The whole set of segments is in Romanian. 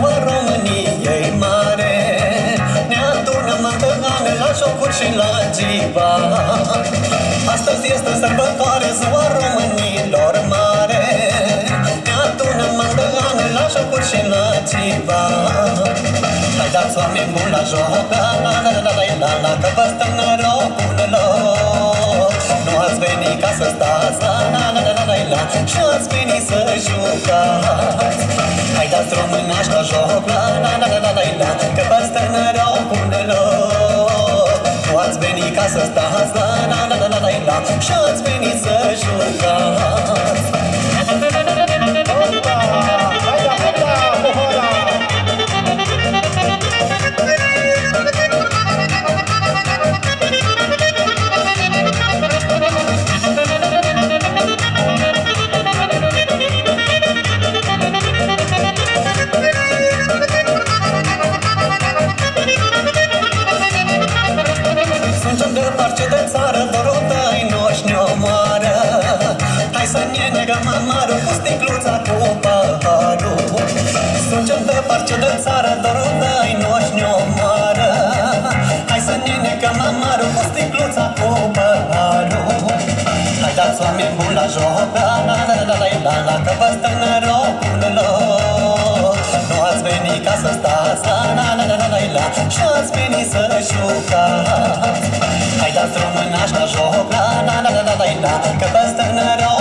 mă, României mare Ne adunăm întâlnane la jocuri și la giba Astăzi este sărbătoare ziua românilor mare Ne adunăm întâlnane la jocuri și la giba Hai dați oameni buni la joc, la la la la la la la Că vă stă norocul loc Nu ați venit ca să stați, la la la la la la Și ați venit să jucați Hai dați românași la joc, la la la la la la Că vă stăm norocul loc Nu ați venit ca să stați, la la la la la la la Și ați venit ne negăm amarul cu sticluța cu paharul Suntem de parce de țară, dorul ai noștri ne omoară Hai să ne negăm amarul cu sticluța cu paharul Hai dați oameni buni la joc, la la la la la la la Că vă stă norocul loc Nu ați venit ca să stați, la la la la la la la Și ați venit să jucați Hai dați românași la joc, la la la la la la la Că vă stă norocul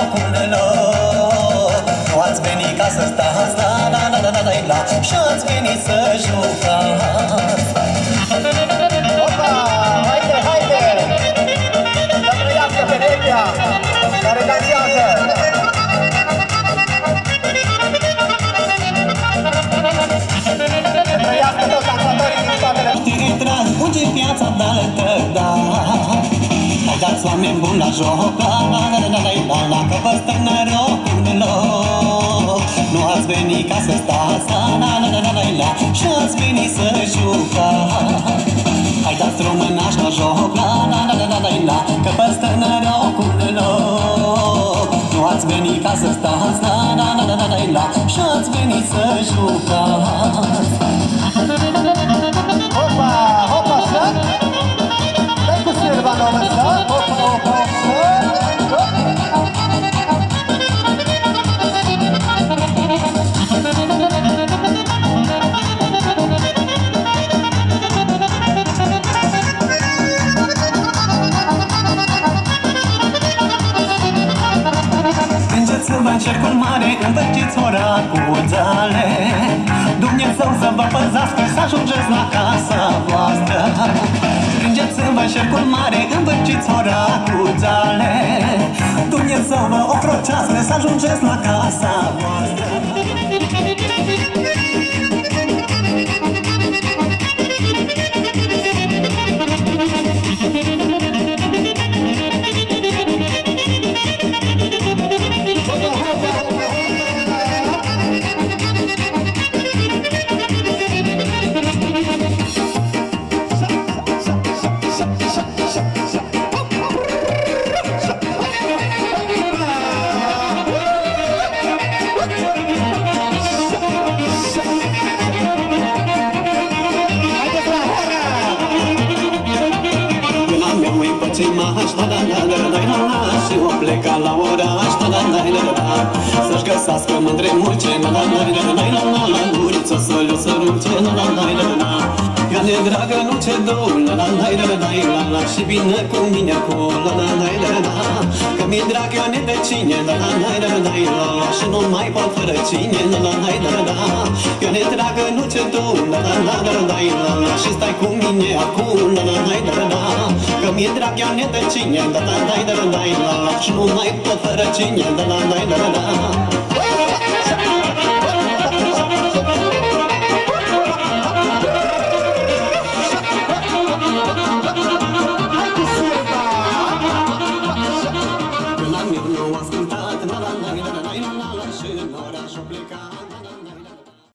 să stați, la la la la la la la Și ați venit să jucați Opa! Haide, haide! Să trăiască perechea care dansează! Să trăiască toți dansatorii din spatele Titran, fuge piața daltă, da Hai dați oameni buni la joc, la la la la la la la Că vă stă norocul loc Nu ați venit ca să stați, la la la la la la la Și ați venit să jucați Hai dați românași la joc, la la la la la la la Că vă stă norocul loc Nu ați venit ca să stați, la la la la la la la Și ați venit să jucați Strângeți-vă în cercul mare, învârtiți ora cu zale Dumnezeu să vă păzească, să ajungeți la casa voastră. Strângeți-vă în cercul mare, învârtiți ora cu zale Dumnezeu vă ocrocească, să ajungeți la casa voastră maș, da da da da da da da Și o pleca la oraș, da da da da da Să-și găsească mândre murce, da da da da da da da La luriță să le săruce, da da da da da da, Ea ne dragă nu ce dou, la la la la la la la Și vine cu mine acolo, la la la la la Că mi-e drag, ea ne de cine, la la la la la la la Și nu mai pot fără cine, la la la la la Ea ne dragă nu ce dou, la la la la la la la Și stai cu mine acolo, E dragea ne de cine, da da da da da da da Și nu mai pot fără cine, da da da da da da